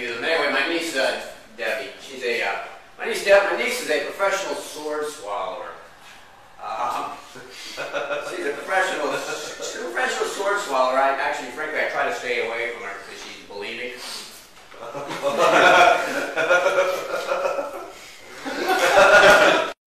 you. But anyway, my niece uh, Debbie, she's a uh, my niece Debbie. My niece is a professional sword swallower. Um, she's a professional, she's a professional sword swallower. I actually, frankly.